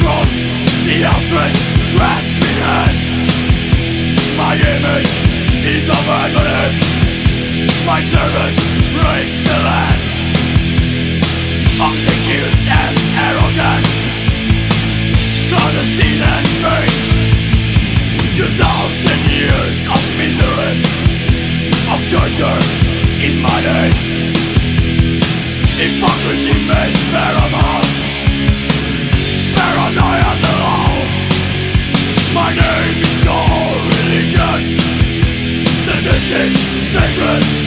cross the ostrich grasping hand My image is of agony My servants break the land. Obsequious and arrogant. Honesty and grace Two thousand years of misery Of torture in my name. Hypocrisy made paramount Sacred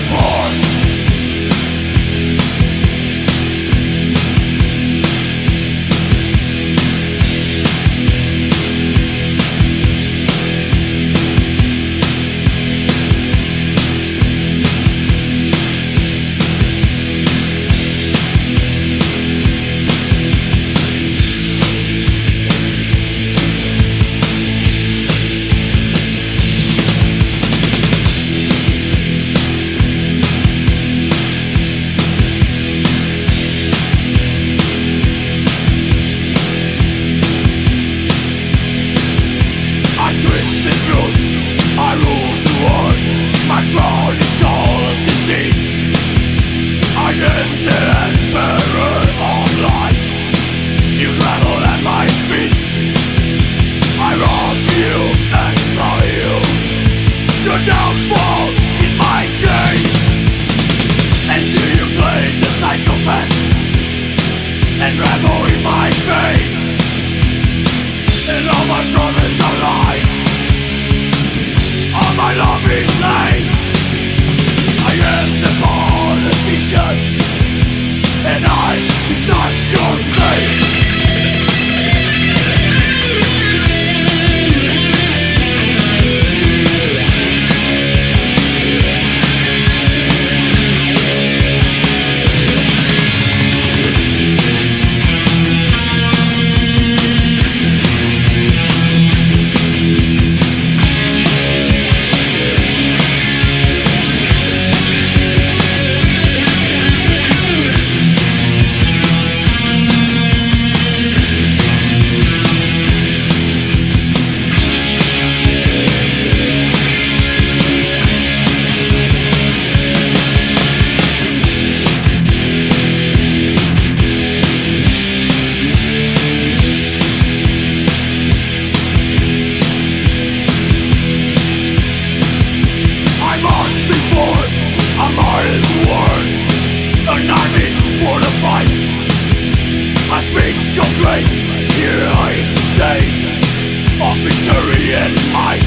of victory and might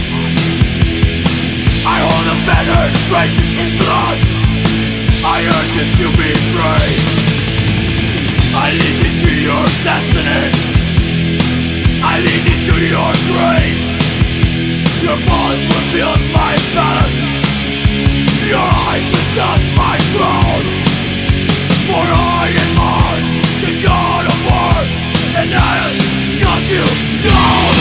I hold a banner in blood. I urge you to be brave. I lead your destiny. I lead your grave. Your will build my palace. Your eyes will my crown For I am denial, don't you?